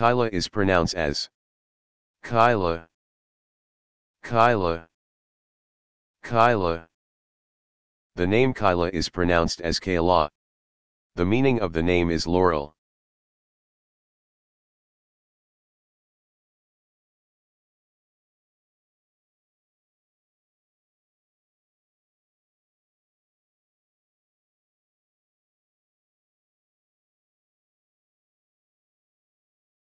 Kaila is pronounced as Kyla, Kyla, Kyla. The name Kaila is pronounced as Kayla. The meaning of the name is laurel.